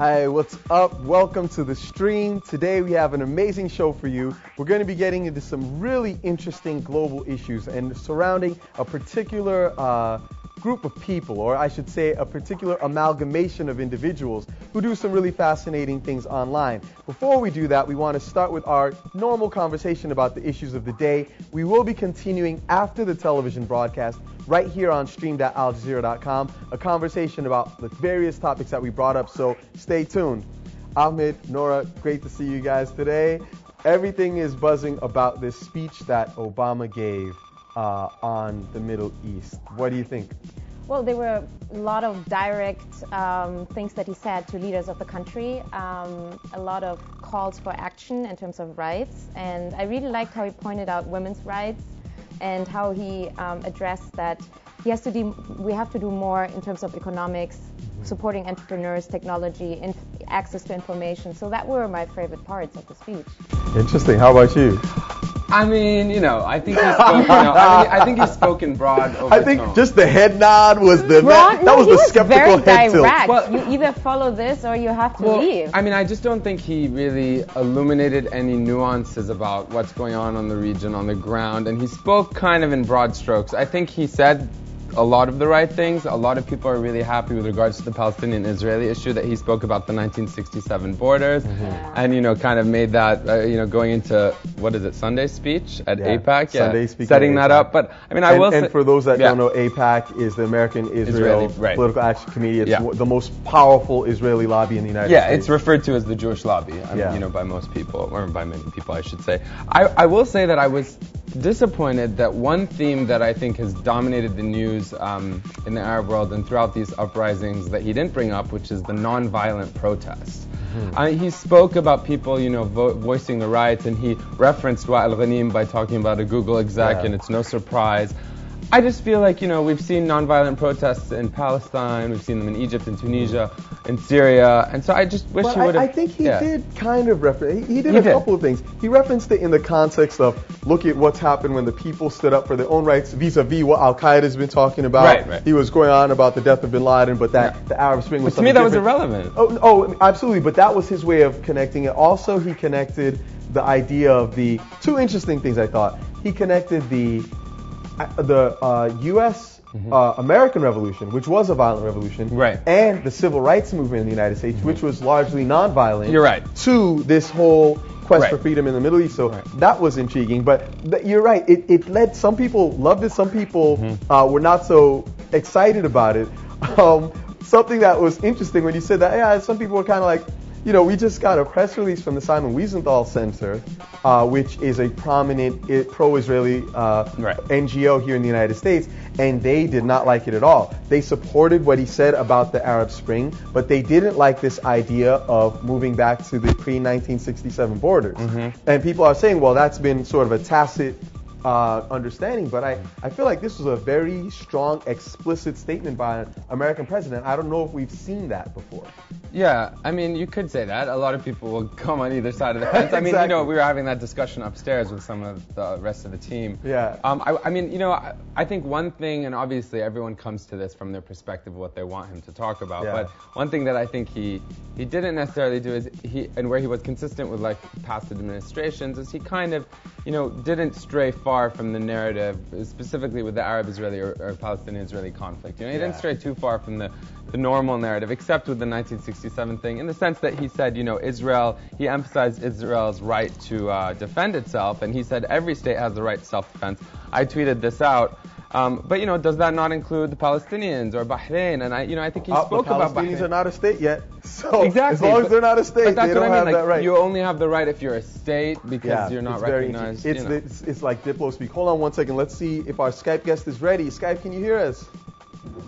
Hi, what's up? Welcome to the stream. Today we have an amazing show for you. We're going to be getting into some really interesting global issues and surrounding a particular uh, group of people, or I should say a particular amalgamation of individuals who do some really fascinating things online. Before we do that, we want to start with our normal conversation about the issues of the day. We will be continuing after the television broadcast right here on stream.aljazeera.com, a conversation about the various topics that we brought up, so stay tuned. Ahmed, Nora, great to see you guys today. Everything is buzzing about this speech that Obama gave uh, on the Middle East. What do you think? Well, there were a lot of direct um, things that he said to leaders of the country, um, a lot of calls for action in terms of rights, and I really liked how he pointed out women's rights and how he um, addressed that he has to do, we have to do more in terms of economics, mm-hmm. supporting entrepreneurs, technology, inf- access to information. So that were my favorite parts of the speech. Interesting. How about you? I mean, you know, I think he spoke. You know, I, mean, I think he spoke in broad. Overtone. I think just the head nod was the broad, that, no, was the was skeptical very head direct. tilt. Well, you either follow this or you have to well, leave. I mean, I just don't think he really illuminated any nuances about what's going on on the region, on the ground, and he spoke kind of in broad strokes. I think he said a lot of the right things. A lot of people are really happy with regards to the Palestinian-Israeli issue that he spoke about the 1967 borders, mm-hmm. and you know, kind of made that uh, you know going into what is it Sunday speech at yeah. AIPAC, yeah, Sunday speech setting that up. But I mean, I and, will. And say, for those that yeah. don't know, AIPAC is the American Israel Israeli, right. Political Action Committee. It's yeah. the most powerful Israeli lobby in the United States. yeah, it's referred to as the Jewish lobby. I mean, yeah. you know, by most people, or by many people, I should say. I, I will say that I was disappointed that one theme that I think has dominated the news um, in the Arab world and throughout these uprisings that he didn't bring up, which is the nonviolent protests. Mm-hmm. Uh, he spoke about people, you know, vo- voicing the rights, and he referenced Wael Ghonim by talking about a Google exec, yeah. and it's no surprise. I just feel like, you know, we've seen nonviolent protests in Palestine, we've seen them in Egypt and Tunisia, in Syria, and so I just wish but he would have. I, I think he yeah. did kind of reference. He, he did He a did. couple of things. He referenced it in the context of look at what's happened when the people stood up for their own rights, vis-a-vis what Al Qaeda has been talking about. Right, right. He was going on about the death of Bin Laden, but that Yeah. the Arab Spring was But to me, something that was irrelevant. Oh, oh, absolutely. But that was his way of connecting it. Also, he connected the idea of the two interesting things. I thought he connected the the uh, U.S. Uh, American Revolution, which was a violent revolution, Mm-hmm. Right. and the civil rights movement in the United States, which was largely nonviolent. You're right. To this whole quest Right. for freedom in the Middle East. So Right. that was intriguing. But th- you're right. It, it led some people loved it. Some people Mm-hmm. uh, were not so excited about it. Um, something that was interesting when you said that, yeah, some people were kind of like, you know, we just got a press release from the Simon Wiesenthal Center, uh, which is a prominent pro-Israeli uh, Right. NGO here in the United States, and they did not like it at all. They supported what he said about the Arab Spring, but they didn't like this idea of moving back to the pre-1967 borders. And people are saying, well, that's been sort of a tacit uh, understanding, but I, I feel like this was a very strong, explicit statement by an American president. I don't know if we've seen that before. Yeah, I mean, you could say that. A lot of people will come on either side of the fence. I mean, you know, we were having that discussion upstairs with some of the rest of the team. Yeah. Um, I, I mean, you know, I, I think one thing, and obviously everyone comes to this from their perspective of what they want him to talk about. Yeah. But one thing that I think he he didn't necessarily do is he, and where he was consistent with like past administrations, is he kind of, you know, didn't stray far from the narrative, specifically with the Arab-Israeli or, or Palestinian-Israeli conflict. You know, he Yeah. didn't stray too far from the the normal narrative, except with the 1967 thing, in the sense that he said, you know, Israel, he emphasized Israel's right to uh, defend itself, and he said every state has the right to self-defense. I tweeted this out. Um, but you know, does that not include the Palestinians or Bahrain? And I, you know, I think he Uh, spoke the about Palestinians Bahrain. are not a state yet, so exactly. as long as they're not a state, they don't I mean. have like, that right. You only have the right if you're a state because yeah, you're not it's recognized. interesting. It's, you know. it's, it's like Diplo speak. Hold on one second. Let's see if our Skype guest is ready. Skype, can you hear us?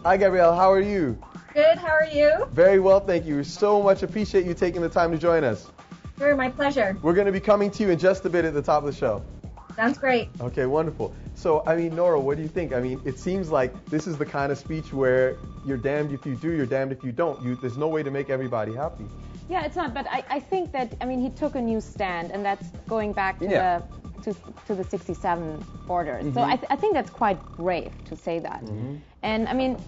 Hi, Gabrielle. How are you? Good, how are you? Very well, thank you. So much appreciate you taking the time to join us. Very my pleasure. We're going to be coming to you in just a bit at the top of the show. Sounds great. Okay, wonderful. So, I mean, Nora, what do you think? I mean, it seems like this is the kind of speech where you're damned if you do, you're damned if you don't. You, there's no way to make everybody happy. Yeah, it's not. But I, I think that I mean he took a new stand, and that's going back to Yeah. the to, to the 67 borders. Mm-hmm. So I, th- I think that's quite brave to say that. And I mean,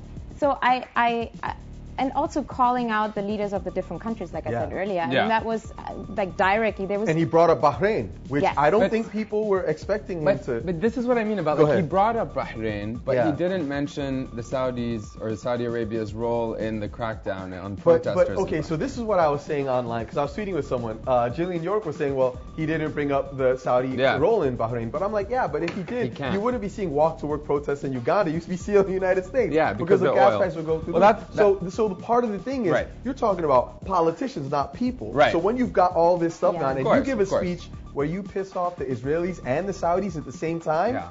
so I I. I and also calling out the leaders of the different countries, like I said earlier. I Yeah. mean, that was uh, like directly. There was And he brought up Bahrain, which Yes. I don't But- think people were expecting him But, to. but this is what I mean about Go like he brought up Bahrain, but Yeah. he didn't mention the Saudis or Saudi Arabia's role in the crackdown on But, protesters. but okay, so this is what I was saying online because I was tweeting with someone. Uh, Jillian York was saying, well, he didn't bring up the Saudi Yeah. role in Bahrain, but I'm like, yeah, but if he did, He you wouldn't be seeing walk-to-work protests in Uganda. You would be seeing the United States. Yeah, because the of gas oil. prices would go through. Well, the that- so, so the part of the thing is, Right. you're talking about politicians, not people. Right. So when you've got all this stuff Yeah. done, and course, you give a speech where you piss off the Israelis and the Saudis at the same time, Yeah.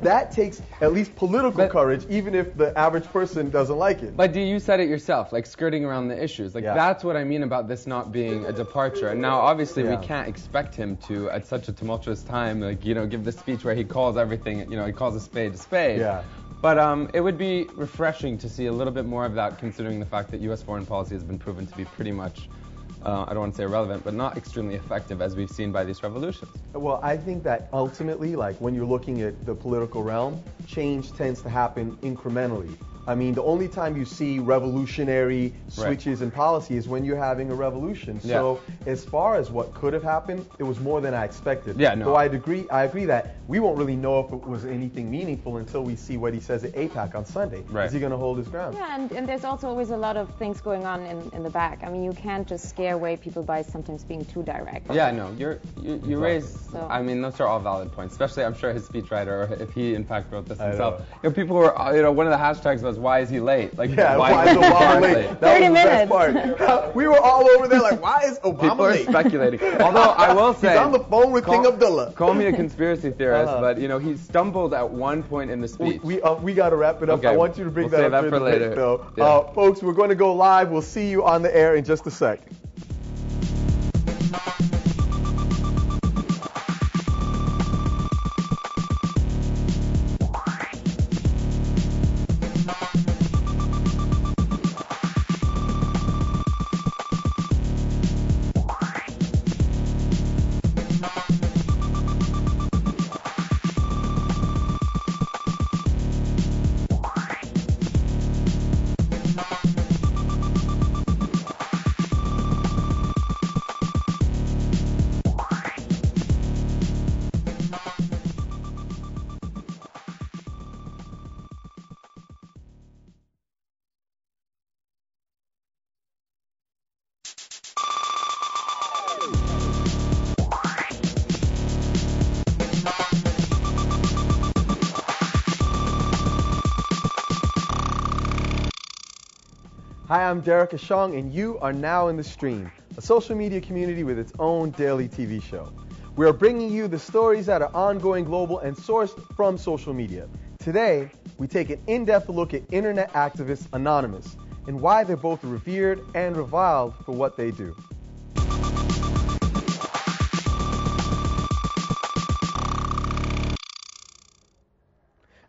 that takes at least political But- courage, even if the average person doesn't like it. But do you said it yourself, like skirting around the issues. Like Yeah. that's what I mean about this not being a departure. And now obviously Yeah. we can't expect him to at such a tumultuous time, like you know, give the speech where he calls everything, you know, he calls a spade a spade. Yeah. But um, it would be refreshing to see a little bit more of that, considering the fact that U.S. foreign policy has been proven to be pretty much, uh, I don't want to say irrelevant, but not extremely effective, as we've seen by these revolutions. Well, I think that ultimately, like when you're looking at the political realm, change tends to happen incrementally. I mean, the only time you see revolutionary switches in policy is when you're having a revolution. Yeah. So, as far as what could have happened, it was more than I expected. Yeah, no. Though I agree, I agree that we won't really know if it was anything meaningful until we see what he says at AIPAC on Sunday. Right. Is he going to hold his ground? Yeah, and, and there's also always a lot of things going on in, in the back. I mean, you can't just scare away people by sometimes being too direct. Yeah, no, you're, you, you raise, So- I mean, those are all valid points, especially I'm sure his speechwriter, or if he in fact wrote this himself. You know, people were, uh, you know, one of the hashtags was, why is he late? Like, Yeah, why, why is Obama late? That 30 was the best minutes. part. we were all over there like, why is Obama People are late? speculating. Although I will say, He's on the phone with King call- Abdullah. Call me a conspiracy theorist, Uh-huh. but you know, he stumbled at one point in the speech. we, uh, we got to wrap it up. Okay, I want you to bring we'll that up that for the break, later. though. Yeah. Uh, folks, we're going to go live. We'll see you on the air in just a sec. I'm Derrick Ashong, and you are now in the stream, a social media community with its own daily TV show. We are bringing you the stories that are ongoing, global, and sourced from social media. Today, we take an in-depth look at internet activist Anonymous and why they're both revered and reviled for what they do.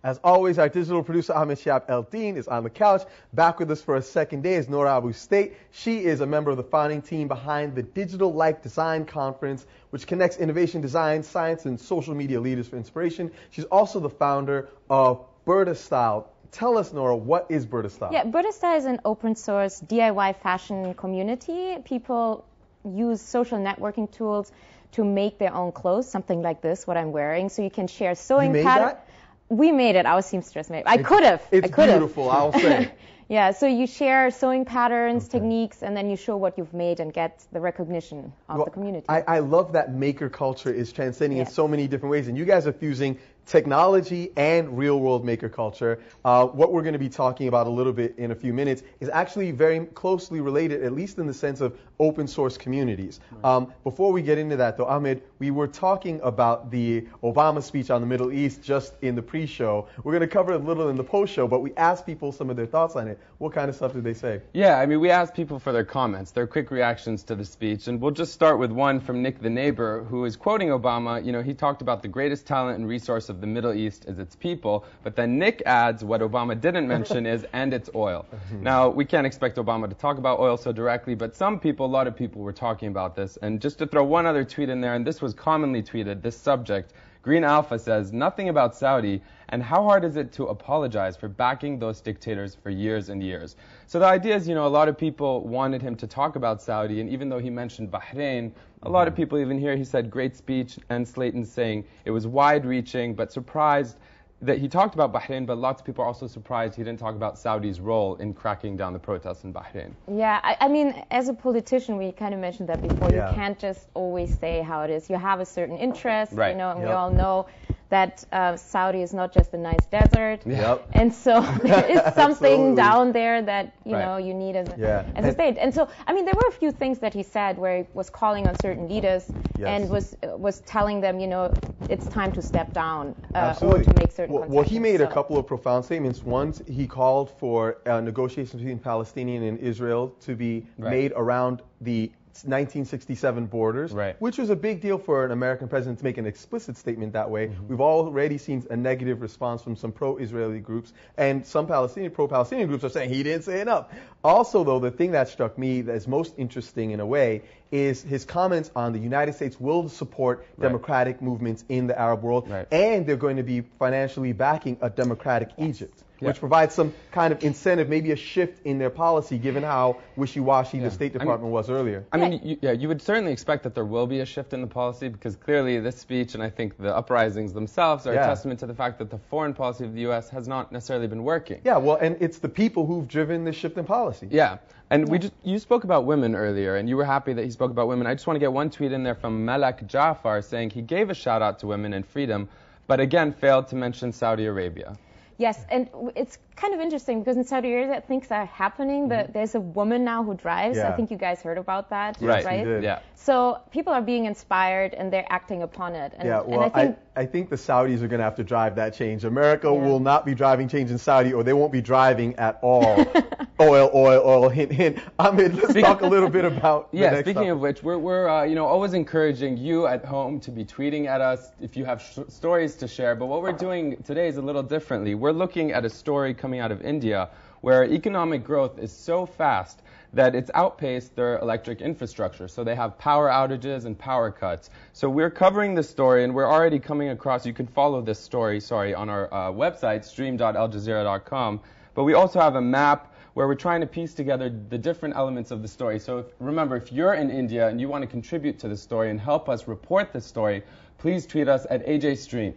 As always, our digital producer Ahmed Shihab-Eldin is on the couch. Back with us for a second day is Nora Abousteit. She is a member of the founding team behind the Digital Life Design Conference, which connects innovation design, science, and social media leaders for inspiration. She's also the founder of BurdaStyle. Tell us, Nora, what is BurdaStyle? Yeah, BurdaStyle is an open source DIY fashion community. People use social networking tools to make their own clothes, something like this, what I'm wearing. So you can share sewing made pattern- that? We made it. Our seamstress made. it. I could have. It's I could have. beautiful, I'll say. Yeah, so you share sewing patterns, techniques, and then you show what you've made and get the recognition of Well, the community. I, I love that maker culture is transcending in so many different ways, and you guys are fusing technology and real world maker culture. Uh, what we're going to be talking about a little bit in a few minutes is actually very closely related, at least in the sense of open source communities. Um, before we get into that, though, Ahmed, we were talking about the Obama speech on the Middle East just in the pre show. We're going to cover it a little in the post show, but we asked people some of their thoughts on it. What kind of stuff did they say? Yeah, I mean, we asked people for their comments, their quick reactions to the speech, and we'll just start with one from Nick the neighbor, who is quoting Obama. You know, he talked about the greatest talent and resource of the Middle East is its people, but then Nick adds what Obama didn't mention is and its oil. now, we can't expect Obama to talk about oil so directly, but some people, a lot of people, were talking about this. And just to throw one other tweet in there, and this was commonly tweeted, this subject Green Alpha says nothing about Saudi, and how hard is it to apologize for backing those dictators for years and years? So the idea is, you know, a lot of people wanted him to talk about Saudi, and even though he mentioned Bahrain, a lot of Mm-hmm. people even here, he said great speech, and Slayton saying it was wide-reaching, but surprised that he talked about Bahrain, but lots of people are also surprised he didn't talk about Saudi's role in cracking down the protests in Bahrain. Yeah, I, I mean, as a politician, we kind of mentioned that before. Yeah. You can't just always say how it is. You have a certain interest, Right. you know, and we all know that uh, Saudi is not just a nice desert. Yep. And so there is something down there that you Right. know you need as a, Yeah. as a state. And so I mean, there were a few things that he said where he was calling on certain leaders Yes. and was uh, was telling them, you know, it's time to step down uh, Absolutely. or to make certain well, well, he concessions. made a couple of profound statements. One, he called for uh, negotiations between Palestinian and Israel to be Right. made around the 1967 borders, Right. which was a big deal for an American president to make an explicit statement that way. Mm-hmm. We've already seen a negative response from some pro-Israeli groups, and some Palestinian pro-Palestinian groups are saying he didn't say enough. Also, though, the thing that struck me that is most interesting in a way is his comments on the United States will support Right. democratic movements in the Arab world, Right. and they're going to be financially backing a democratic Egypt, Yeah. which provides some kind of incentive, maybe a shift in their policy, given how wishy-washy Yeah. the State I mean- Department was earlier. I mean, you, yeah, you would certainly expect that there will be a shift in the policy because clearly this speech and I think the uprisings themselves are Yeah. a testament to the fact that the foreign policy of the U.S. has not necessarily been working. Yeah, well, and it's the people who've driven this shift in policy. Yeah, and we just you spoke about women earlier, and you were happy that he spoke about women. I just want to get one tweet in there from Malak Jafar saying he gave a shout out to women and freedom, but again failed to mention Saudi Arabia. Yes, and it's kind of interesting because in Saudi Arabia things are happening. The, there's a woman now who drives. Yeah. I think you guys heard about that, Right, we right? did. Yeah. So people are being inspired and they're acting upon it. And, Yeah, and well, I think I, think the Saudis are going to have to drive that change. America Yeah. will not be driving change in Saudi, or they won't be driving at all. oil, oil, oil, hint, hint. Ahmed, let's Speak- talk a little bit about the Yeah, next speaking topic. of which, we're, we're uh, you know always encouraging you at home to be tweeting at us if you have sh- stories to share. But what we're doing today is a little differently. We're looking at a story coming out of India where economic growth is so fast that it's outpaced their electric infrastructure. So they have power outages and power cuts. So we're covering this story, and we're already coming across. You can follow this story, sorry, on our uh, website stream.aljazeera.com. But we also have a map where we're trying to piece together the different elements of the story. So if, remember, if you're in India and you want to contribute to the story and help us report the story, please tweet us at AJ Stream.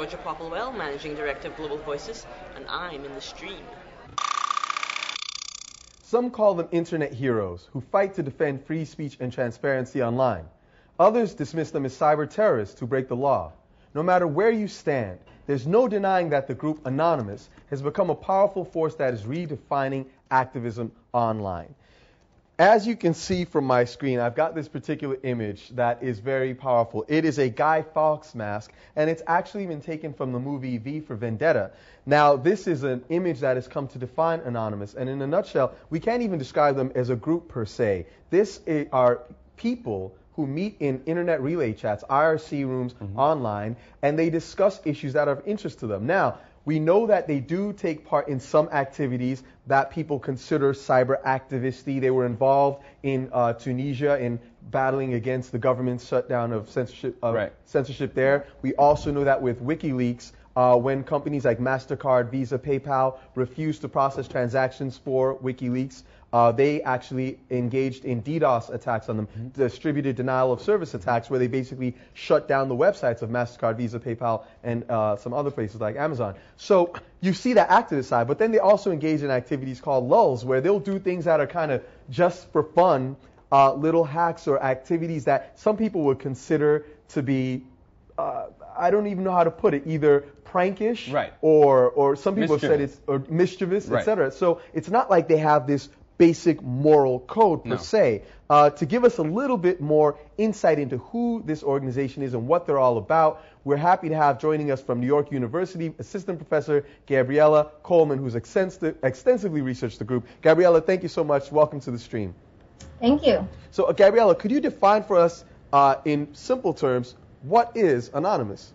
Georgia Popplewell, Managing Director of Global Voices, and I'm in the stream. Some call them internet heroes who fight to defend free speech and transparency online. Others dismiss them as cyber terrorists who break the law. No matter where you stand, there's no denying that the group Anonymous has become a powerful force that is redefining activism online. As you can see from my screen, I've got this particular image that is very powerful. It is a Guy Fawkes mask, and it's actually been taken from the movie V for Vendetta. Now, this is an image that has come to define Anonymous, and in a nutshell, we can't even describe them as a group per se. This are people who meet in internet relay chats, IRC rooms mm-hmm. online, and they discuss issues that are of interest to them. Now, we know that they do take part in some activities that people consider cyber activisty. They were involved in uh, Tunisia in battling against the government shutdown of censorship, of Right. censorship there. We also know that with WikiLeaks, uh, when companies like MasterCard, Visa, PayPal refused to process transactions for WikiLeaks, uh, they actually engaged in DDoS attacks on them, distributed denial of service attacks, where they basically shut down the websites of MasterCard, Visa, PayPal, and uh, some other places like Amazon. So you see that activist side, but then they also engage in activities called lulls, where they'll do things that are kind of just for fun, uh, little hacks or activities that some people would consider to be uh, I don't even know how to put it, either prankish Right. or or some people have said it's or mischievous, Right. etc. So it's not like they have this basic moral code per No. se. Uh, to give us a little bit more insight into who this organization is and what they're all about, we're happy to have joining us from New York University Assistant Professor Gabriella Coleman, who's extensive, extensively researched the group. Gabriella, thank you so much. Welcome to the stream. Thank you. So, uh, Gabriella, could you define for us uh, in simple terms what is Anonymous?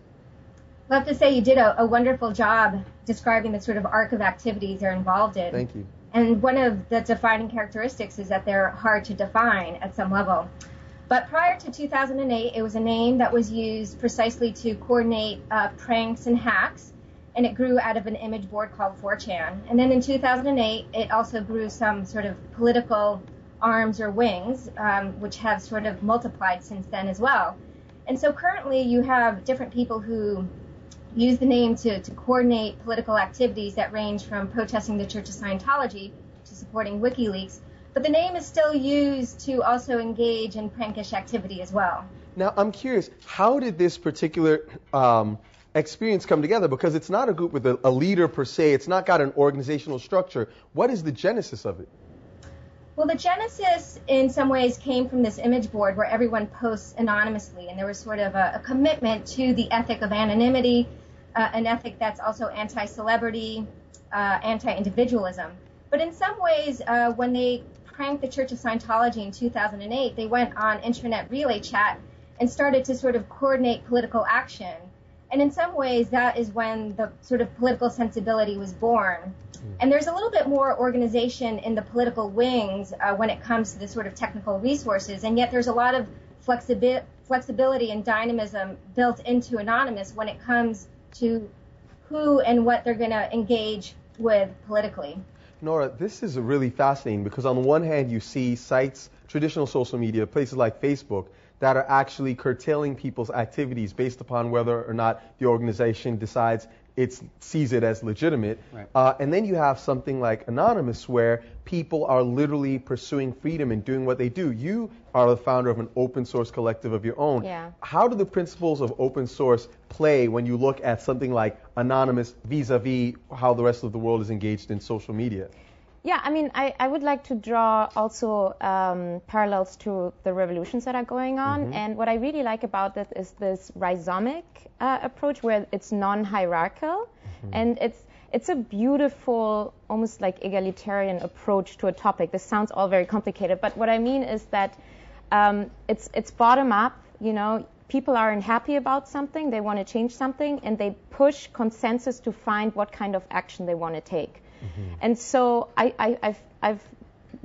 I'll have to say you did a, a wonderful job describing the sort of arc of activities they're involved in. Thank you. And one of the defining characteristics is that they're hard to define at some level. But prior to 2008, it was a name that was used precisely to coordinate uh, pranks and hacks, and it grew out of an image board called 4chan. And then in 2008, it also grew some sort of political arms or wings, um, which have sort of multiplied since then as well. And so currently, you have different people who use the name to, to coordinate political activities that range from protesting the Church of Scientology to supporting WikiLeaks but the name is still used to also engage in prankish activity as well. Now, I'm curious, how did this particular um, experience come together? Because it's not a group with a, a leader per se, it's not got an organizational structure. What is the genesis of it? Well, the genesis in some ways came from this image board where everyone posts anonymously, and there was sort of a, a commitment to the ethic of anonymity, uh, an ethic that's also anti celebrity, uh, anti individualism. But in some ways, uh, when they pranked the Church of Scientology in 2008, they went on internet relay chat and started to sort of coordinate political action. And in some ways, that is when the sort of political sensibility was born. Hmm. And there's a little bit more organization in the political wings uh, when it comes to the sort of technical resources, and yet there's a lot of flexibi- flexibility and dynamism built into Anonymous when it comes to who and what they're going to engage with politically. Nora, this is really fascinating because on the one hand, you see sites, traditional social media, places like Facebook, that are actually curtailing people's activities based upon whether or not the organization decides it sees it as legitimate. Right. Uh, and then you have something like Anonymous, where people are literally pursuing freedom and doing what they do. You are the founder of an open source collective of your own. Yeah. How do the principles of open source play when you look at something like Anonymous vis a vis how the rest of the world is engaged in social media? Yeah, I mean, I, I would like to draw also um, parallels to the revolutions that are going on. Mm-hmm. And what I really like about it is this rhizomic uh, approach where it's non-hierarchical, mm-hmm. and it's it's a beautiful, almost like egalitarian approach to a topic. This sounds all very complicated, but what I mean is that um, it's it's bottom up. You know, people are unhappy about something, they want to change something, and they push consensus to find what kind of action they want to take. Mm-hmm. And so I, I, I've, I've,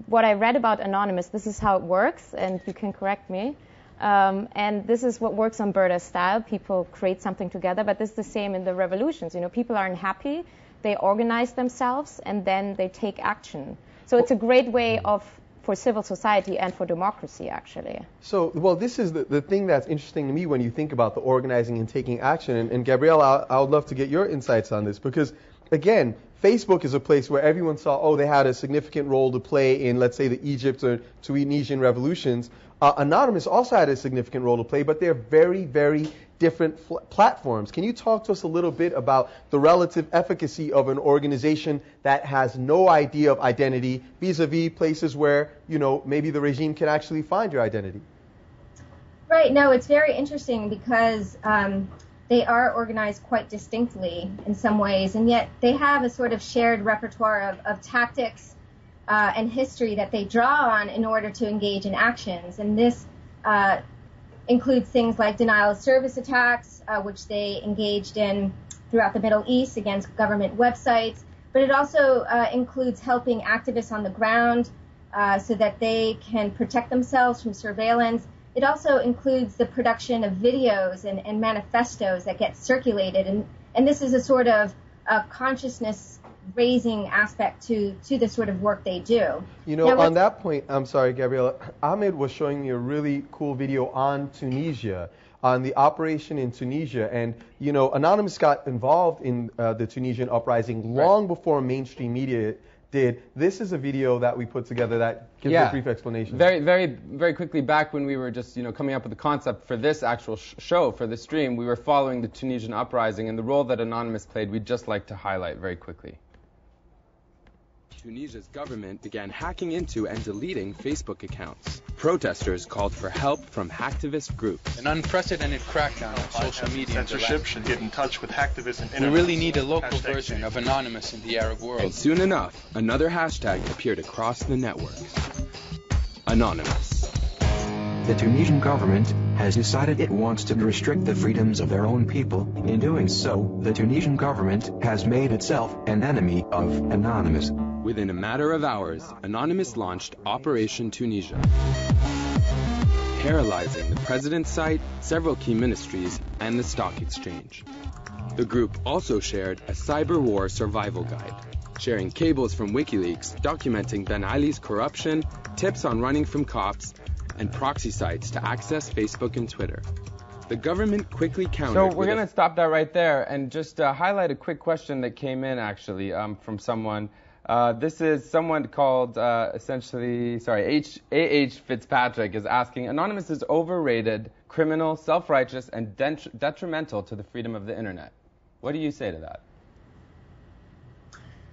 what I read about Anonymous, this is how it works, and you can correct me. Um, and this is what works on Burda style. People create something together, but this is the same in the revolutions. You know, people are unhappy, they organize themselves, and then they take action. So it's a great way of for civil society and for democracy, actually. So, well, this is the, the thing that's interesting to me when you think about the organizing and taking action. And, and Gabrielle, I, I would love to get your insights on this because, again, Facebook is a place where everyone saw, oh, they had a significant role to play in, let's say, the Egypt or Tunisian revolutions. Uh, Anonymous also had a significant role to play, but they're very, very different fl- platforms. Can you talk to us a little bit about the relative efficacy of an organization that has no idea of identity vis-a-vis places where, you know, maybe the regime can actually find your identity? Right. No, it's very interesting because um, they are organized quite distinctly in some ways, and yet they have a sort of shared repertoire of, of tactics uh, and history that they draw on in order to engage in actions. And this uh, includes things like denial of service attacks, uh, which they engaged in throughout the Middle East against government websites. But it also uh, includes helping activists on the ground uh, so that they can protect themselves from surveillance it also includes the production of videos and, and manifestos that get circulated, and, and this is a sort of a consciousness raising aspect to, to the sort of work they do. You know, now, on that point, I'm sorry, Gabriella, Ahmed was showing me a really cool video on Tunisia, on the operation in Tunisia. And, you know, Anonymous got involved in uh, the Tunisian uprising long right. before mainstream media did. This is a video that we put together that gives yeah. a brief explanation. Very, very, very quickly back when we were just, you know, coming up with the concept for this actual sh- show, for the stream, we were following the Tunisian uprising and the role that Anonymous played. We'd just like to highlight very quickly. Tunisia's government began hacking into and deleting Facebook accounts. Protesters called for help from hacktivist groups. An unprecedented crackdown on social media. Censorship should get in touch with hacktivists and We really need a local Hashtag version of Anonymous in the Arab world. And soon enough, another hashtag appeared across the networks. Anonymous. The Tunisian government has decided it wants to restrict the freedoms of their own people. In doing so, the Tunisian government has made itself an enemy of Anonymous. Within a matter of hours, Anonymous launched Operation Tunisia. paralyzing the president's site, several key ministries, and the stock exchange. The group also shared a cyber war survival guide, sharing cables from WikiLeaks documenting Ben Ali's corruption, tips on running from cops, and proxy sites to access Facebook and Twitter. The government quickly countered. So we're going to stop that right there and just uh, highlight a quick question that came in actually um, from someone. Uh, this is someone called uh, essentially, sorry, H A.H. Fitzpatrick is asking, Anonymous is overrated, criminal, self-righteous, and dent- detrimental to the freedom of the internet. What do you say to that?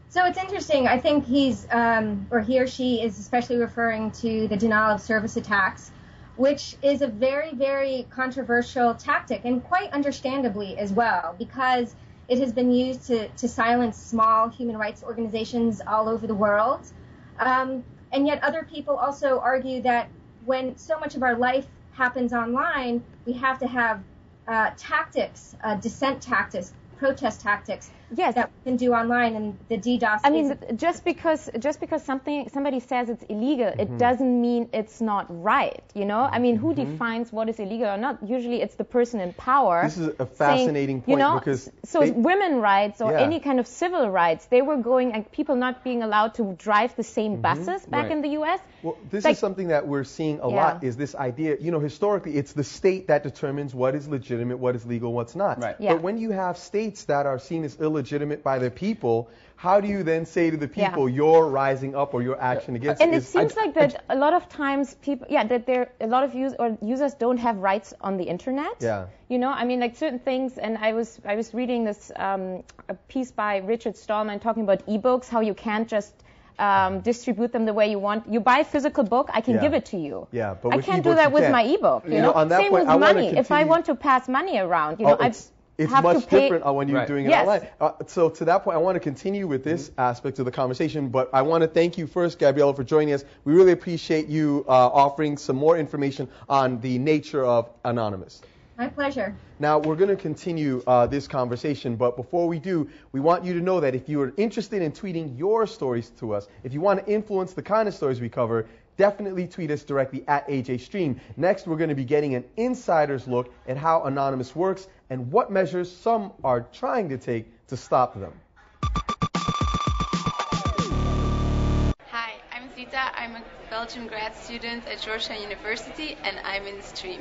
So it's interesting. I think he's, um, or he or she is especially referring to the denial of service attacks, which is a very, very controversial tactic, and quite understandably as well, because it has been used to, to silence small human rights organizations all over the world. Um, and yet, other people also argue that when so much of our life happens online, we have to have uh, tactics, uh, dissent tactics, protest tactics Yes. that we can do online, and the DDoS. I mean, just because just because something somebody says it's illegal, Mm-hmm. it doesn't mean it's not right. You know, I mean, who defines what is illegal or not? Usually, it's the person in power. This is a saying, fascinating you point know, because so they- women rights or Yeah. any kind of civil rights, they were going and people not being allowed to drive the same buses back Right. in the U.S. Mm-hmm. Well, this Like- is something that we're seeing a Yeah. lot is this idea, you know, historically it's the state that determines what is legitimate, what is legal, what's not. Right. Yeah. But when you have states that are seen as illegitimate by their people, how do you then say to the Yeah. people you're rising up or your action against And it seems like that a lot of times people, yeah, that there a lot of use, or users don't have rights on the internet. Yeah. You know, I mean, like certain things, and I was I was reading this um, a piece by Richard Stallman talking about ebooks, how you can't just um, distribute them the way you want. You buy a physical book, I can Yeah. give it to you. Yeah, but I can't do that with can't. my ebook. You You know, know, on that same point, with I money. If I want to pass money around, you know, Oh, I it's, it's have much to pay. different uh, when you're Right. doing it Yes. online. Uh, so to that point, I want to continue with this Mm-hmm. aspect of the conversation, but I want to thank you first, Gabriella, for joining us. We really appreciate you uh, offering some more information on the nature of Anonymous. my pleasure. Now, we're going to continue uh, this conversation, but before we do, we want you to know that if you are interested in tweeting your stories to us, if you want to influence the kind of stories we cover, definitely tweet us directly at AJ Stream. Next, we're going to be getting an insider's look at how Anonymous works and what measures some are trying to take to stop them. Hi, I'm Zita. I'm a Belgian grad student at Georgetown University, and I'm in the stream.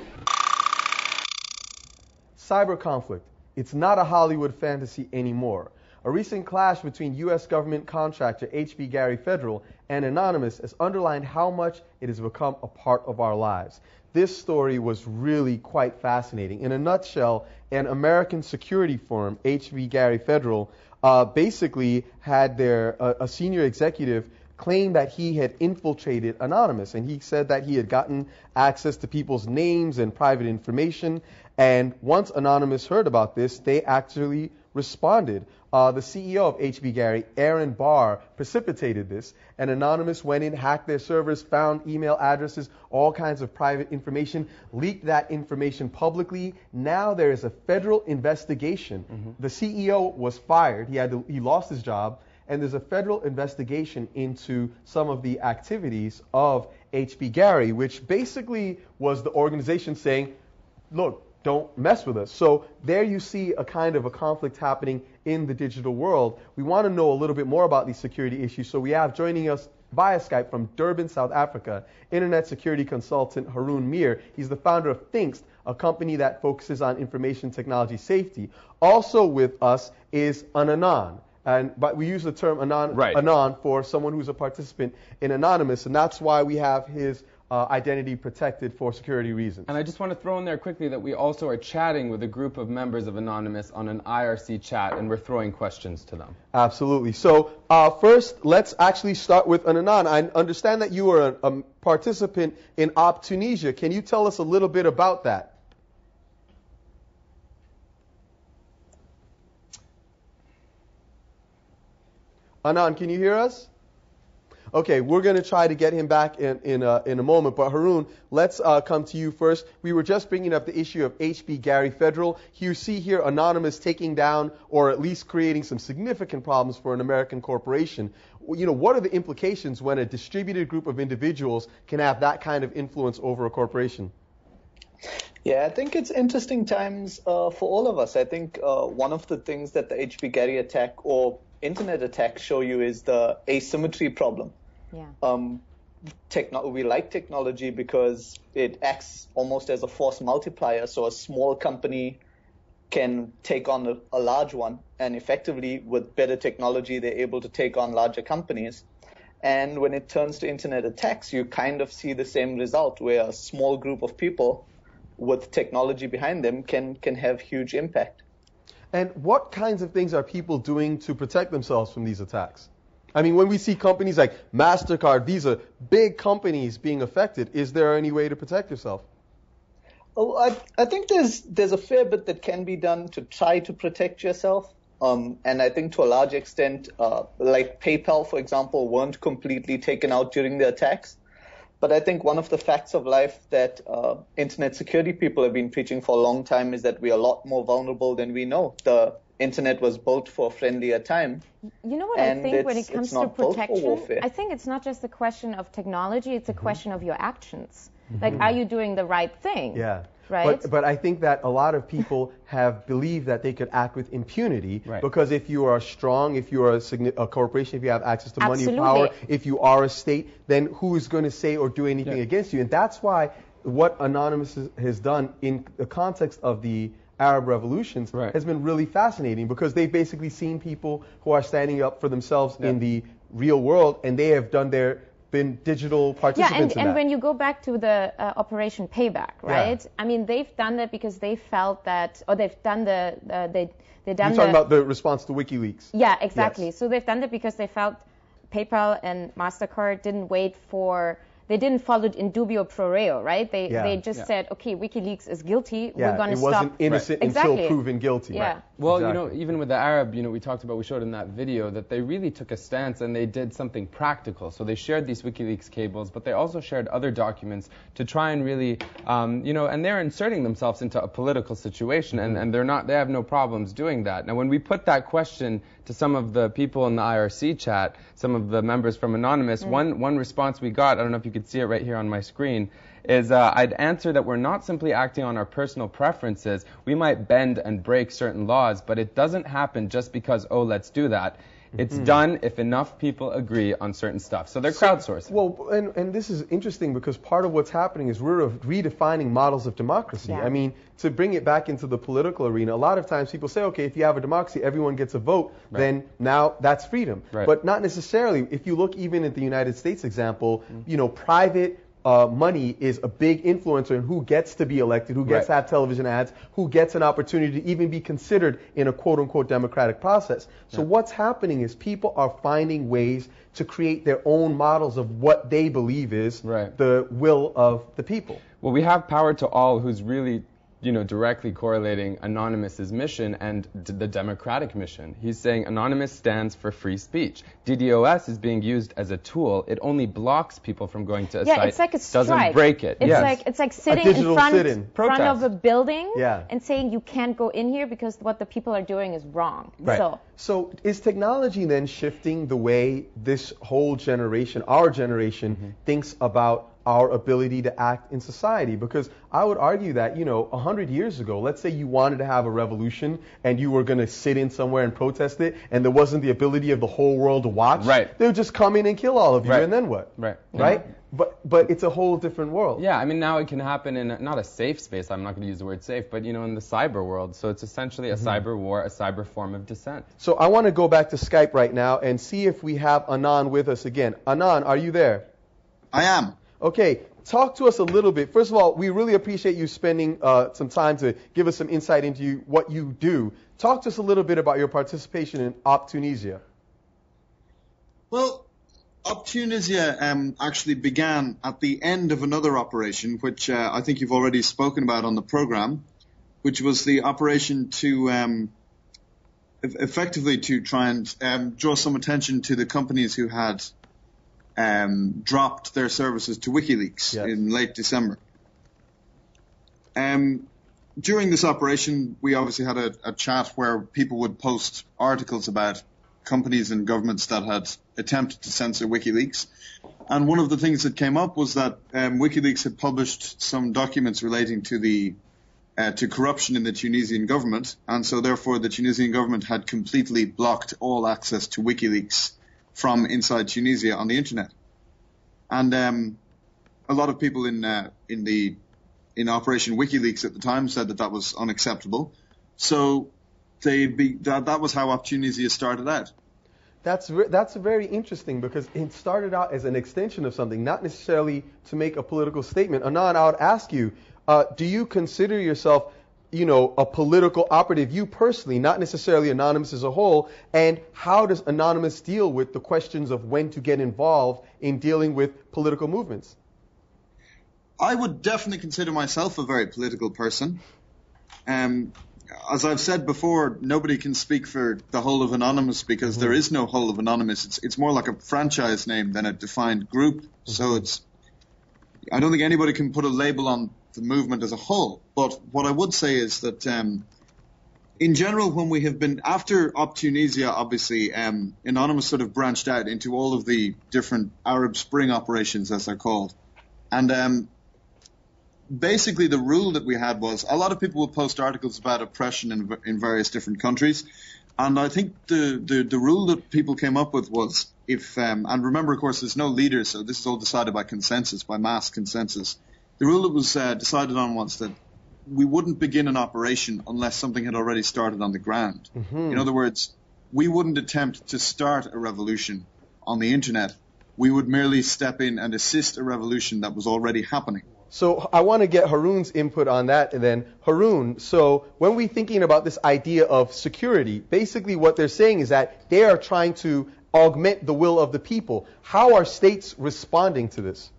Cyber conflict. It's not a Hollywood fantasy anymore. A recent clash between U.S. government contractor HBGary Federal and Anonymous has underlined how much it has become a part of our lives. This story was really quite fascinating. In a nutshell, an American security firm, HBGary Federal, uh, basically had their uh, a senior executive claimed that he had infiltrated Anonymous, and he said that he had gotten access to people's names and private information. And once Anonymous heard about this, they actually responded. Uh, the CEO of HBGary, Aaron Barr, precipitated this, An Anonymous went in, hacked their servers, found email addresses, all kinds of private information, leaked that information publicly. Now there is a federal investigation. The CEO was fired. He had to, he lost his job and there's a federal investigation into some of the activities of HBGary, which basically was the organization saying, look, don't mess with us. So there you see a kind of a conflict happening in the digital world. We want to know a little bit more about these security issues. So we have joining us via Skype from Durban, South Africa, internet security consultant Haroon Meer. He's the founder of Thinkst, a company that focuses on information technology safety. Also with us is Ananan. And but we use the term anon, Right. anon for someone who's a participant in Anonymous, and that's why we have his uh, identity protected for security reasons. And I just want to throw in there quickly that we also are chatting with a group of members of Anonymous on an IRC chat, and we're throwing questions to them. Absolutely. So uh, first, let's actually start with Ananan. I understand that you are a, a participant in Op Tunisia. Can you tell us a little bit about that? Anan, can you hear us? Okay, we're going to try to get him back in, in, a, in a moment. But Haroon, let's uh, come to you first. We were just bringing up the issue of HBGary Federal. You see here Anonymous taking down or at least creating some significant problems for an American corporation. You know, what are the implications when a distributed group of individuals can have that kind of influence over a corporation? Yeah, I think it's interesting times uh, for all of us. I think uh, one of the things that the HBGary attack or internet attacks show you is the asymmetry problem. Yeah. Um, techno- we like technology because it acts almost as a force multiplier. So a small company can take on a, a large one, and effectively, with better technology, they're able to take on larger companies. And when it turns to internet attacks, you kind of see the same result where a small group of people with technology behind them can, can have huge impact. And what kinds of things are people doing to protect themselves from these attacks? I mean, when we see companies like MasterCard, Visa, big companies being affected, is there any way to protect yourself? Oh, I, I think there's there's a fair bit that can be done to try to protect yourself. Um, and I think to a large extent, uh, like PayPal, for example, weren't completely taken out during the attacks. But I think one of the facts of life that uh, internet security people have been preaching for a long time is that we're a lot more vulnerable than we know. The internet was built for a friendlier time. You know what and I think when it comes to not built for protection? I think it's not just a question of technology, it's a Mm-hmm. question of your actions. Like, are you doing the right thing? Yeah. Right? But, but I think that a lot of people have believed that they could act with impunity because if you are strong, if you are a, signi- a corporation, if you have access to money and power, if you are a state, then who is going to say or do anything against you? And that's why what Anonymous has- has done in the context of the Arab revolutions has been really fascinating because they've basically seen people who are standing up for themselves in the real world and they have done their been digital Yeah, participants and, in and that. when you go back to the uh, Operation Payback, Yeah. right? I mean, they've done that because they felt that, or they've done the, uh, they, they've done You're talking the, about the response to WikiLeaks. Yeah, exactly. So they've done that because they felt PayPal and Mastercard didn't wait for they didn't follow it in dubio pro reo, right? They Yeah. they just Yeah. said, okay, WikiLeaks is guilty. Yeah, We're going to stop. it to wasn't innocent exactly. until proven guilty. Yeah. Well, you know, even with the Arab, you know, we talked about, we showed in that video that they really took a stance and they did something practical. So they shared these WikiLeaks cables, but they also shared other documents to try and really, um, you know, and they're inserting themselves into a political situation, and, and they're not, they have no problems doing that. Now, when we put that question to some of the people in the IRC chat, some of the members from Anonymous, Mm. one one response we got, I don't know if you could see it right here on my screen, is uh, I'd answer that we're not simply acting on our personal preferences. We might bend and break certain laws, but it doesn't happen just because, oh, let's do that. It's Mhm. done if enough people agree on certain stuff. So they're crowdsourcing. Well, and, and this is interesting because part of what's happening is we're redefining models of democracy. Yeah. I mean, to bring it back into the political arena, a lot of times people say, okay, if you have a democracy, everyone gets a vote, Right. then now that's freedom. Right. But not necessarily. If you look even at the United States example, Mm-hmm. you know, private uh, money is a big influencer in who gets to be elected, who gets Right. to have television ads, who gets an opportunity to even be considered in a quote unquote democratic process. So what's happening is people are finding ways to create their own models of what they believe is the will of the people. Well, we have power to all who's really, you know, directly correlating Anonymous's mission and d- the democratic mission. He's saying Anonymous stands for free speech. DDoS is being used as a tool. It only blocks people from going to a Yeah, site. it's like a doesn't strike. break it. It's yes. like it's like sitting in front, sit-in. front of a building Yeah. and saying you can't go in here because what the people are doing is wrong. Right. So So is technology then shifting the way this whole generation, our generation, Mm-hmm. thinks about our ability to act in society? Because I would argue that, you know, 100 years ago, let's say you wanted to have a revolution and you were going to sit in somewhere and protest it and there wasn't the ability of the whole world to watch. Right. They would just come in and kill all of you Right. and then what? Right. Right? But but it's a whole different world. Yeah, I mean now it can happen in a, not a safe space. I'm not going to use the word safe, but you know in the cyber world. So it's essentially a Mhm. cyber war, a cyber form of dissent. So I want to go back to Skype right now and see if we have Anan with us again. Anan, are you there? I am. Okay, talk to us a little bit. First of all, we really appreciate you spending uh, some time to give us some insight into you, what you do. Talk to us a little bit about your participation in Op Tunisia. Well, Op Tunisia um, actually began at the end of another operation, which uh, I think you've already spoken about on the program, which was the operation to um, effectively to try and um, draw some attention to the companies who had um, dropped their services to WikiLeaks in late December. Um, during this operation, we obviously had a, a chat where people would post articles about companies and governments that had attempted to censor WikiLeaks. And one of the things that came up was that um, WikiLeaks had published some documents relating to the uh, to corruption in the Tunisian government, and so therefore the Tunisian government had completely blocked all access to WikiLeaks from inside Tunisia on the internet. And um, a lot of people in uh, in the in Operation WikiLeaks at the time said that that was unacceptable. So they be, that that was how Tunisia started out. That's that's very interesting because it started out as an extension of something, not necessarily to make a political statement. Anan, I would ask you, uh, do you consider yourself, you know, a political operative, you personally, not necessarily Anonymous as a whole? And how does Anonymous deal with the questions of when to get involved in dealing with political movements? I would definitely consider myself a very political person. Um, as I've said before, nobody can speak for the whole of Anonymous because mm-hmm. there is no whole of Anonymous. It's it's more like a franchise name than a defined group. Mm-hmm. So it's I don't think anybody can put a label on the movement as a whole. But what I would say is that um, in general, when we have been after Op Tunisia, obviously um, Anonymous sort of branched out into all of the different Arab Spring operations, as they're called, and um, basically the rule that we had was a lot of people would post articles about oppression in, in various different countries. And I think the, the, the rule that people came up with was if, um, and remember, of course, there's no leader, so this is all decided by consensus, by mass consensus. The rule that was uh, decided on was that we wouldn't begin an operation unless something had already started on the ground. Mm-hmm. In other words, we wouldn't attempt to start a revolution on the internet. We would merely step in and assist a revolution that was already happening. So I want to get Haroon's input on that and then Haroon, so when we're thinking about this idea of security, basically what they're saying is that they are trying to augment the will of the people. How are states responding to this?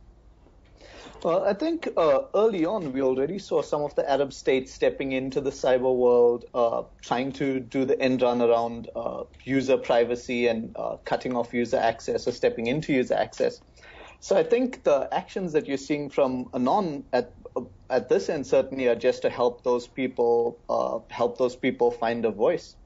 Well, I think uh, early on we already saw some of the Arab states stepping into the cyber world, uh, trying to do the end run around uh, user privacy and uh, cutting off user access or stepping into user access. So I think the actions that you're seeing from Anon at at this end certainly are just to help those people uh, help those people find a voice.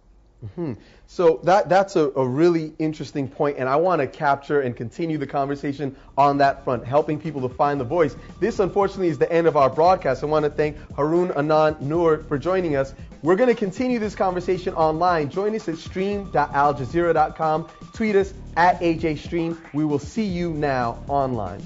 Mm-hmm. So that that's a, a, really interesting point, and I want to capture and continue the conversation on that front, helping people to find the voice. This, unfortunately, is the end of our broadcast. I want to thank Haroon Anan Noor for joining us. We're going to continue this conversation online. Join us at stream.aljazeera.com. Tweet us at AJStream. We will see you now online.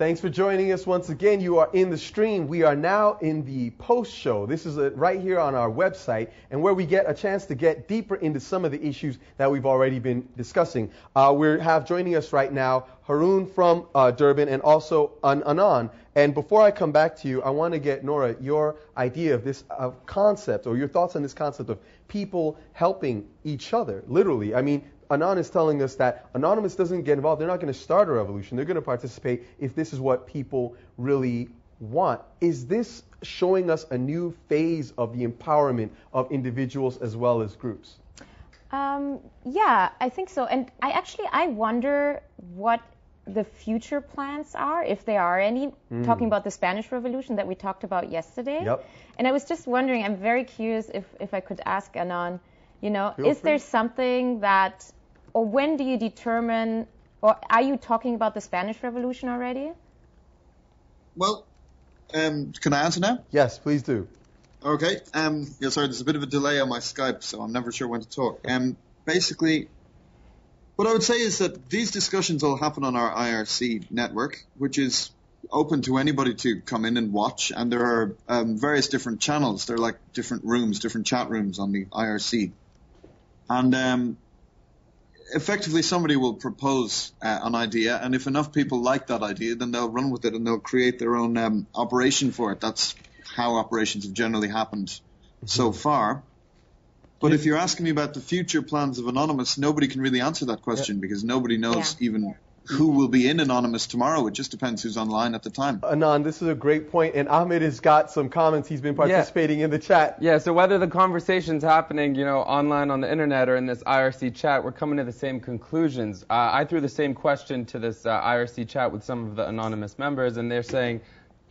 Thanks for joining us once again. You are in the stream. We are now in the post show. This is a, right here on our website, and where we get a chance to get deeper into some of the issues that we've already been discussing. Uh, we have joining us right now Haroon from uh, Durban and also An- Anan. And before I come back to you, I want to get Nora your idea of this uh, concept or your thoughts on this concept of people helping each other. Literally, I mean, Anan is telling us that Anonymous doesn't get involved. They're not going to start a revolution. They're going to participate if this is what people really want. Is this showing us a new phase of the empowerment of individuals as well as groups? Um, yeah, I think so. And I actually I wonder what the future plans are, if there are any, mm. talking about the Spanish Revolution that we talked about yesterday. Yep. And I was just wondering, I'm very curious if, if I could ask Anon, you know, Feel is free. there something that or when do you determine, or are you talking about the Spanish Revolution already? Well, um, can I answer now? Yes, please do. Okay. Um, yeah, sorry, there's a bit of a delay on my Skype, so I'm never sure when to talk. Um, basically, what I would say is that these discussions all happen on our IRC network, which is open to anybody to come in and watch. And there are um, various different channels. They're like different rooms, different chat rooms on the IRC. And um, effectively somebody will propose uh, an idea, and if enough people like that idea, then they'll run with it and they'll create their own um, operation for it. That's how operations have generally happened mm-hmm. so far. But if you're asking me about the future plans of Anonymous, nobody can really answer that question because nobody knows yeah. even who will be in Anonymous tomorrow. It just depends who's online at the time. Anand, this is a great point, and Ahmed has got some comments. He's been participating yeah. in the chat. Yeah, so whether the conversation's happening, you know, online on the internet or in this IRC chat, we're coming to the same conclusions. Uh, I threw the same question to this uh, IRC chat with some of the Anonymous members, and they're saying,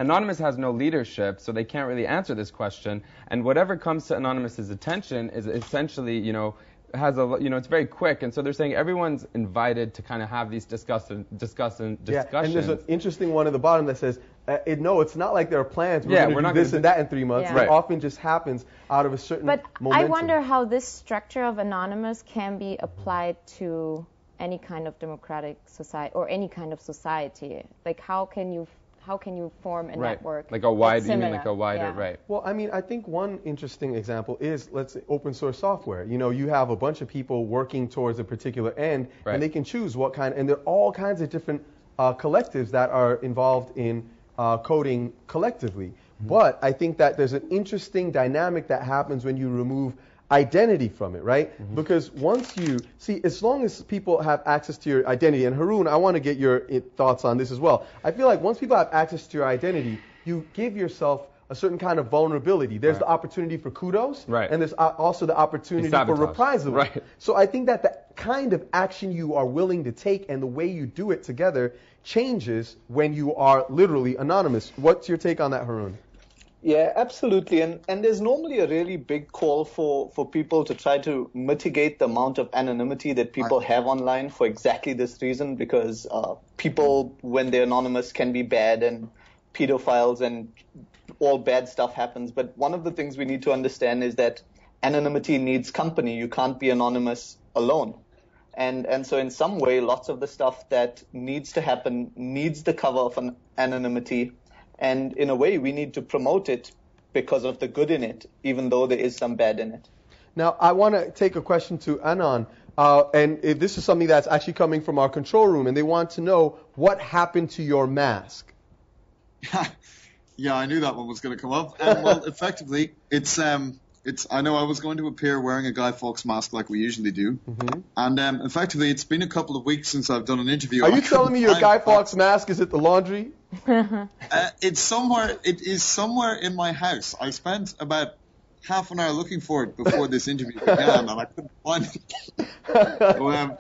Anonymous has no leadership, so they can't really answer this question. And whatever comes to Anonymous's attention is essentially, you know, has a you know it's very quick and so they're saying everyone's invited to kind of have these discussion discussion discussions. Yeah, and there's an interesting one at the bottom that says uh, it, no, it's not like there are plans. We're yeah, we're not this and that in three months. Yeah. It often just happens out of a certain. But momentum. I wonder how this structure of anonymous can be applied to any kind of democratic society or any kind of society. Like how can you how can you form a right. network? Like a wide, you mean like a wider, yeah. right? Well, I mean, I think one interesting example is let's say open source software. You know, you have a bunch of people working towards a particular end, right. and they can choose what kind, and there are all kinds of different uh, collectives that are involved in uh, coding collectively. Mm-hmm. But I think that there's an interesting dynamic that happens when you remove identity from it, right? Mm-hmm. Because once you see, as long as people have access to your identity, and Haroon, I want to get your thoughts on this as well. I feel like once people have access to your identity, you give yourself a certain kind of vulnerability. There's right. the opportunity for kudos, right. and there's also the opportunity for reprisal. Right. So I think that the kind of action you are willing to take and the way you do it together changes when you are literally anonymous. What's your take on that, Haroon? Yeah, absolutely. And and there's normally a really big call for, for people to try to mitigate the amount of anonymity that people have online for exactly this reason, because uh, people, when they're anonymous, can be bad and pedophiles and all bad stuff happens. But one of the things we need to understand is that anonymity needs company. You can't be anonymous alone. And and so in some way, lots of the stuff that needs to happen needs the cover of an anonymity and in a way, we need to promote it because of the good in it, even though there is some bad in it. Now, I want to take a question to Anand. Uh, and this is something that's actually coming from our control room, and they want to know what happened to your mask. yeah, I knew that one was going to come up. And, well, effectively, it's um, it's. I know I was going to appear wearing a Guy Fawkes mask like we usually do, mm-hmm. and um, effectively, it's been a couple of weeks since I've done an interview. Are you telling me your Guy Fawkes mask is at the laundry? uh, it's somewhere. It is somewhere in my house. I spent about half an hour looking for it before this interview began, and I couldn't find it. so, um,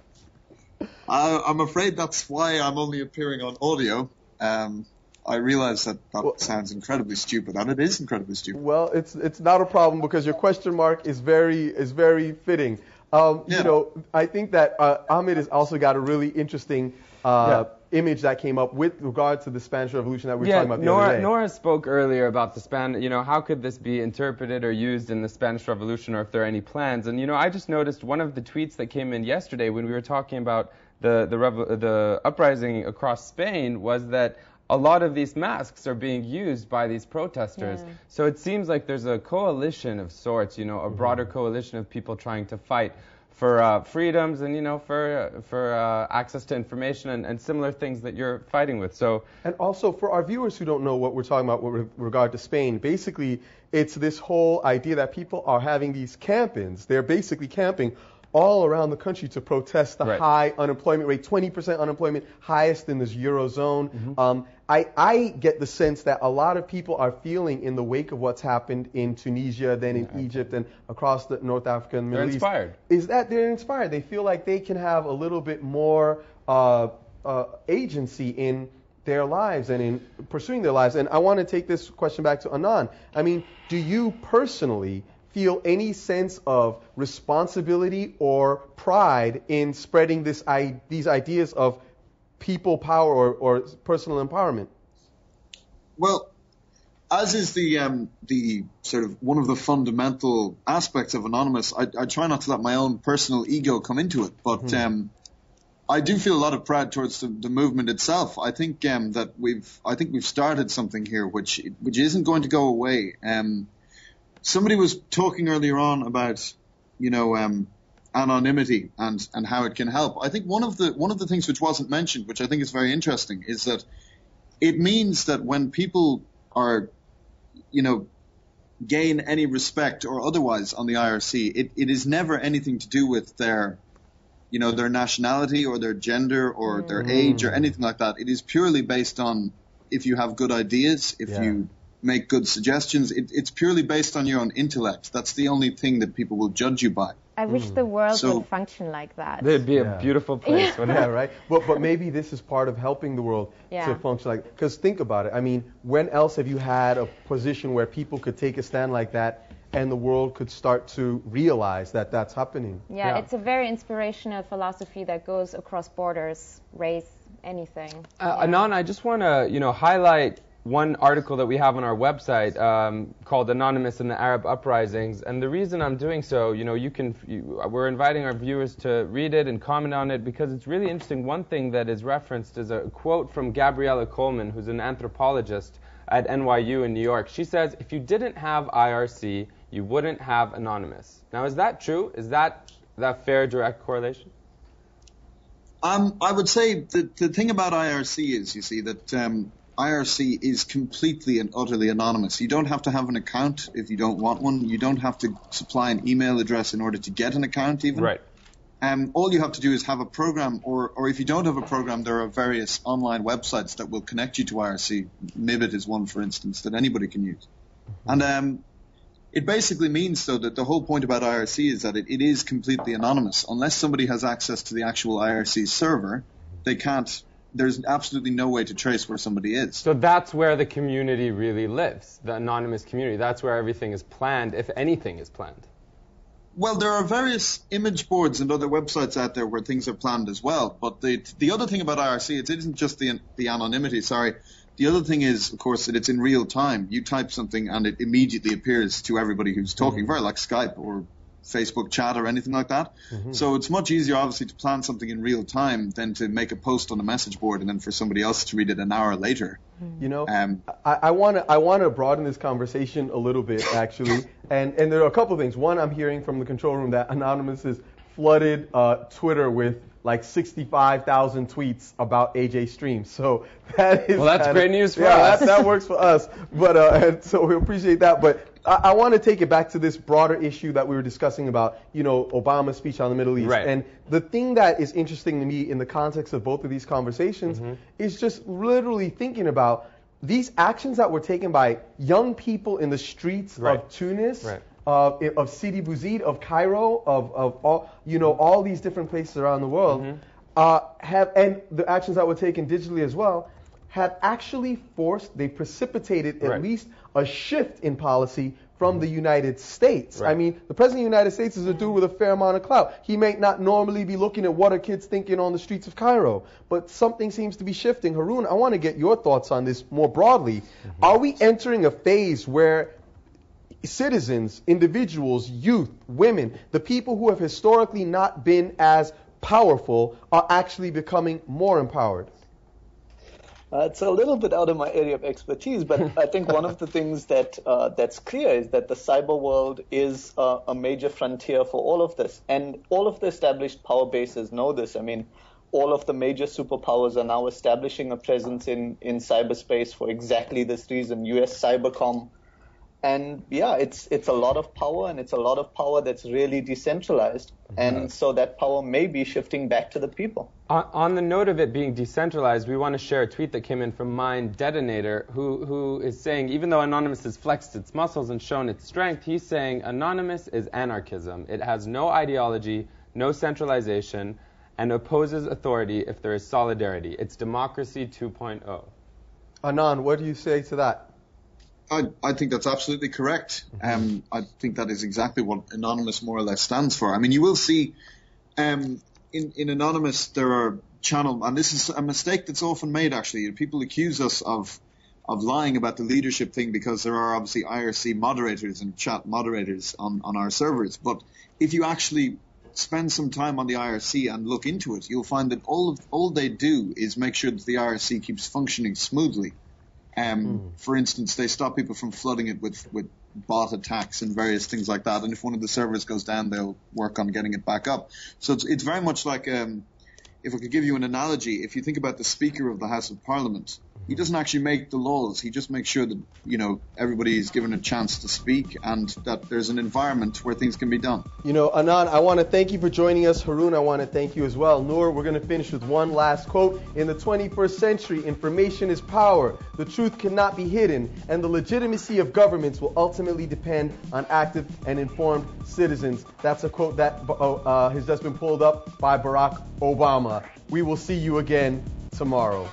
I, am afraid that's why I'm only appearing on audio. Um, I realize that that well, sounds incredibly stupid, and it is incredibly stupid. Well, it's it's not a problem because your question mark is very is very fitting. Um, yeah. You know, I think that uh, Ahmed has also got a really interesting uh, yeah image that came up with regard to the Spanish Revolution that we were yeah, talking about the Nora, other day. Nora spoke earlier about the Span. You know, how could this be interpreted or used in the Spanish Revolution, or if there are any plans? And you know, I just noticed one of the tweets that came in yesterday when we were talking about the the, revo- the uprising across Spain was that a lot of these masks are being used by these protesters. Yeah. So it seems like there's a coalition of sorts, you know, a mm-hmm. broader coalition of people trying to fight for uh, freedoms and you know for for uh, access to information and, and, similar things that you're fighting with. So and also for our viewers who don't know what we're talking about with regard to Spain, basically it's this whole idea that people are having these camp-ins. They're basically camping all around the country to protest the right. high unemployment rate, 20% unemployment, highest in this eurozone. Mm-hmm. Um, I, I, get the sense that a lot of people are feeling in the wake of what's happened in Tunisia, then in yeah. Egypt, and across the North Africa and Middle they're East. inspired. Is that they're inspired? They feel like they can have a little bit more uh, uh, agency in their lives and in pursuing their lives. And I want to take this question back to Anand. I mean, do you personally feel any sense of responsibility or pride in spreading this, I, these ideas of people power or, or personal empowerment? Well, as is the um, the sort of one of the fundamental aspects of anonymous, I, I, try not to let my own personal ego come into it, but mm-hmm. um, I do feel a lot of pride towards the, the movement itself. I think um, that we've I think we've started something here which which isn't going to go away. Um, somebody was talking earlier on about, you know, um, anonymity and, and how it can help. I think one of the one of the things which wasn't mentioned, which I think is very interesting, is that it means that when people are, you know, gain any respect or otherwise on the IRC, it, it is never anything to do with their you know, their nationality or their gender or their age or anything like that. It is purely based on if you have good ideas, if Yeah. you make good suggestions. It, it's purely based on your own intellect. That's the only thing that people will judge you by. I wish the world So- would function like that. It'd be Yeah. a beautiful place. wouldn't yeah, right. But but maybe this is part of helping the world Yeah. to function like. Because think about it. I mean, when else have you had a position where people could take a stand like that, and the world could start to realize that that's happening? Yeah, it's a very inspirational philosophy that goes across borders, race, anything. Uh, Anan, I just want to, you know, highlight one article that we have on our website um, called "Anonymous and the Arab Uprisings," and the reason I'm doing so, you know, you can, you, we're inviting our viewers to read it and comment on it because it's really interesting. One thing that is referenced is a quote from Gabriella Coleman, who's an anthropologist at NYU in New York. She says, "If you didn't have IRC, you wouldn't have Anonymous." Now, is that true? Is that that fair direct correlation? Um, I would say the, the thing about IRC is, you see, that um, IRC is completely and utterly anonymous. You don't have to have an account if you don't want one. You don't have to supply an email address in order to get an account, even. Right. Um, all you have to do is have a program, or, or if you don't have a program, there are various online websites that will connect you to IRC. Mibbit is one, for instance, that anybody can use. And um, it basically means, though, that the whole point about IRC is that it, it is completely anonymous. Unless somebody has access to the actual IRC server, they can't. There's absolutely no way to trace where somebody is. So that's where the community really lives, the anonymous community. That's where everything is planned, if anything is planned. Well, there are various image boards and other websites out there where things are planned as well. But the the other thing about IRC, it isn't just the the anonymity. Sorry, the other thing is, of course, that it's in real time. You type something and it immediately appears to everybody who's talking, mm-hmm. very like Skype or Facebook chat or anything like that. So it's much easier, obviously, to plan something in real time than to make a post on a message board and then for somebody else to read it an hour later. You know, Um, I want to I want to broaden this conversation a little bit actually, and and there are a couple of things. One, I'm hearing from the control room that Anonymous has flooded uh, Twitter with like 65,000 tweets about AJ Stream. So that is Well, that's kinda- great news for yeah, us. That, that works for us. But uh, and so we appreciate that. But I, I want to take it back to this broader issue that we were discussing about, you know, Obama's speech on the Middle East. Right. And the thing that is interesting to me in the context of both of these conversations Mm-hmm. is just literally thinking about these actions that were taken by young people in the streets Right. of Tunis, Right. Uh, of Sidi Bouzid, of Cairo, of, of all you know all these different places around the world, Mm-hmm. uh, have and the actions that were taken digitally as well have actually forced, they precipitated at Right. least a shift in policy from the United States. I mean, the president of the United States is a dude with a fair amount of clout. He may not normally be looking at what are kids thinking on the streets of Cairo, but something seems to be shifting. Haroon, I want to get your thoughts on this more broadly. Are we entering a phase where citizens, individuals, youth, women, the people who have historically not been as powerful are actually becoming more empowered? Uh, it's a little bit out of my area of expertise, but I think one of the things that uh, that's clear is that the cyber world is uh, a major frontier for all of this, and all of the established power bases know this. I mean, all of the major superpowers are now establishing a presence in in cyberspace for exactly this reason. U.S. Cybercom, and yeah, it's it's a lot of power, and it's a lot of power that's really decentralized, mm-hmm. and so that power may be shifting back to the people. On, on the note of it being decentralized, we want to share a tweet that came in from Mind Detonator, who, who is saying, even though Anonymous has flexed its muscles and shown its strength, he's saying Anonymous is anarchism. It has no ideology, no centralization, and opposes authority if there is solidarity. It's democracy oh. 2.0. Anan, what do you say to that? I, I think that's absolutely correct. Um, I think that is exactly what Anonymous more or less stands for. I mean, you will see um, in, in Anonymous there are channel, and this is a mistake that's often made actually. People accuse us of of lying about the leadership thing because there are obviously IRC moderators and chat moderators on, on our servers. But if you actually spend some time on the IRC and look into it, you'll find that all of, all they do is make sure that the IRC keeps functioning smoothly. Um, For instance, they stop people from flooding it with, with bot attacks and various things like that. And if one of the servers goes down, they'll work on getting it back up. So it's, it's very much like, um, if I could give you an analogy, if you think about the Speaker of the House of Parliament, he doesn't actually make the laws. He just makes sure that you know everybody is given a chance to speak and that there's an environment where things can be done. You know, Anand, I want to thank you for joining us. Haroon, I want to thank you as well. Noor, we're going to finish with one last quote. In the 21st century, information is power. The truth cannot be hidden, and the legitimacy of governments will ultimately depend on active and informed citizens. That's a quote that uh, uh has just been pulled up by Barack Obama. We will see you again tomorrow.